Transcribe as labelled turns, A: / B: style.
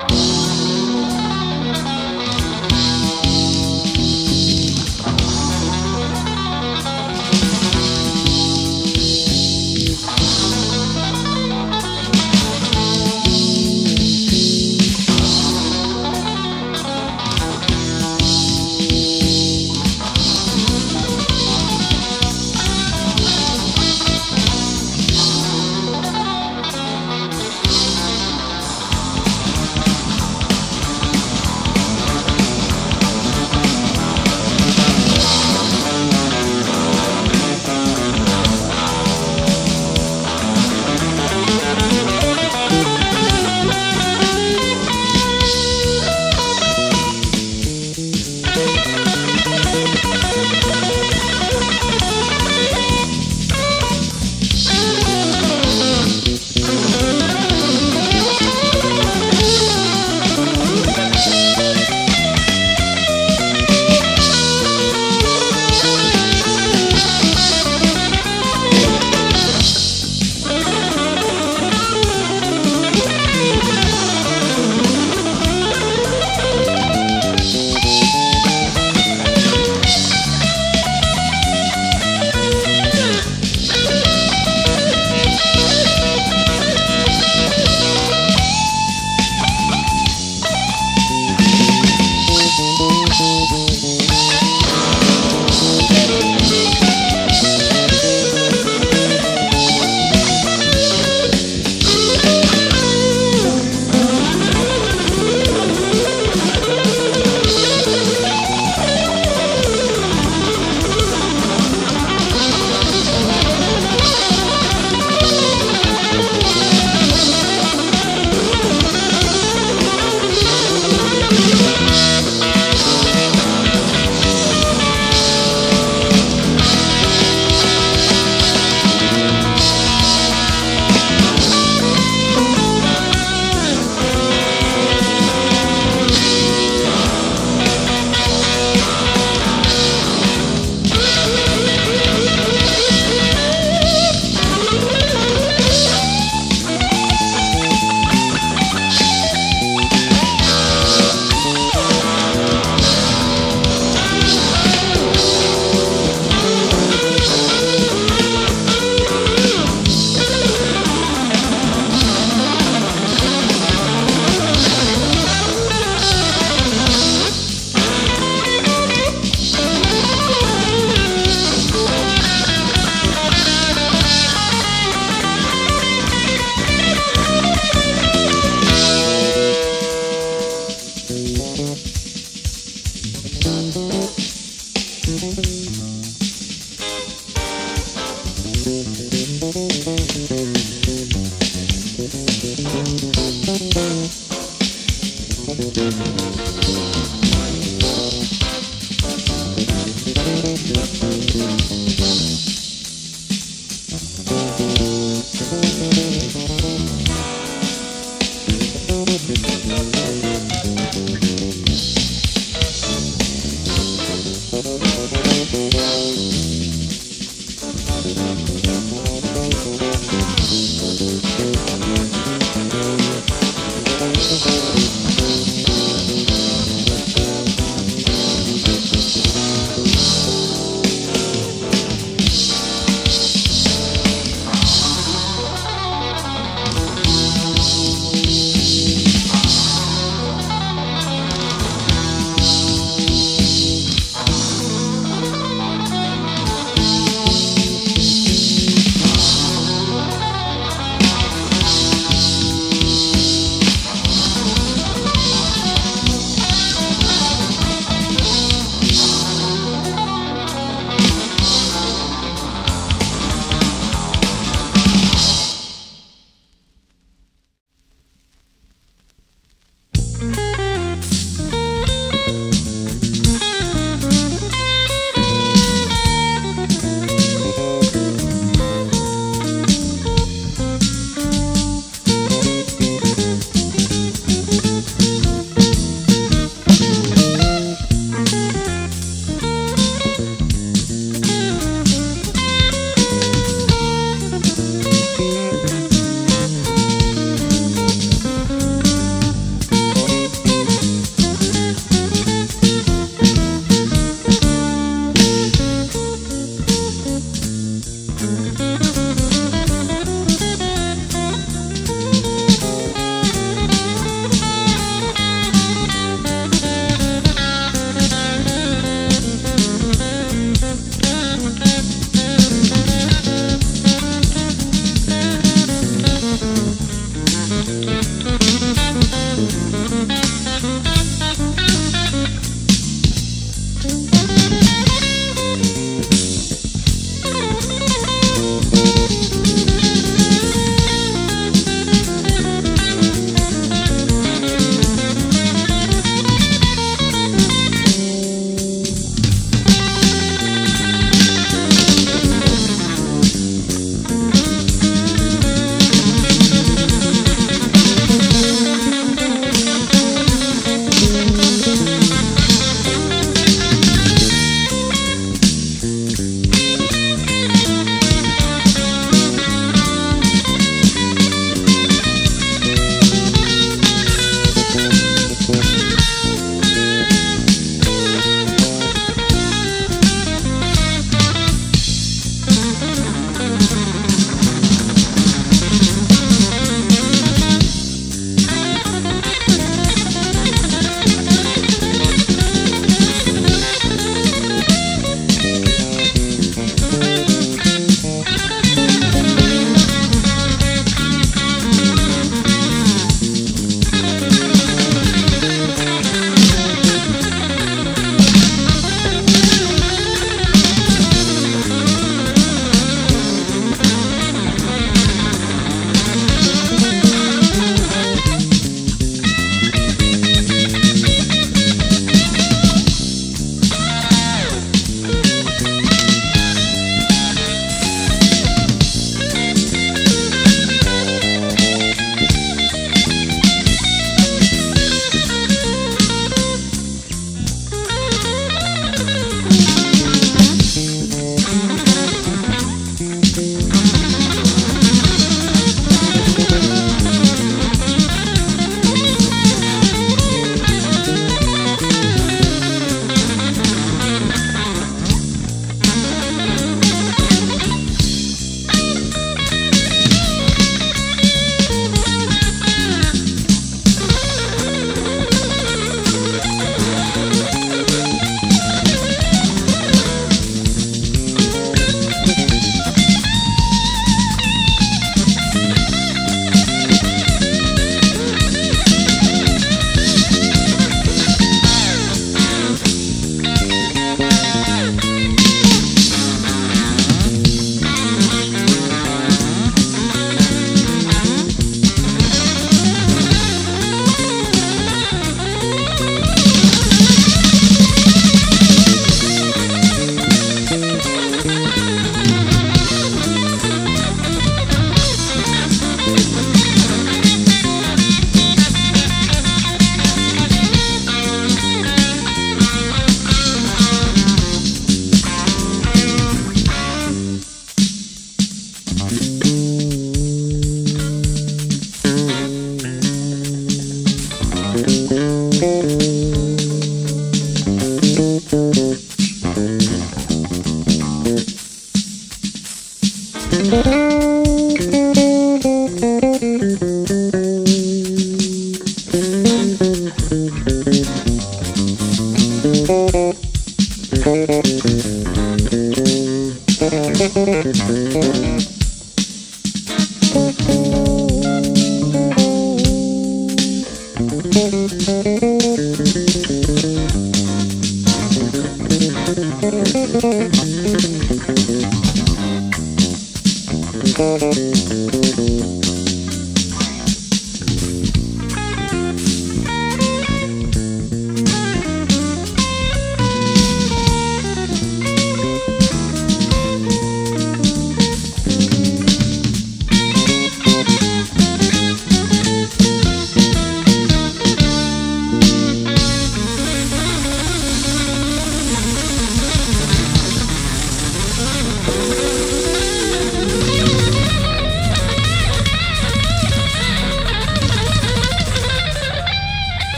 A: you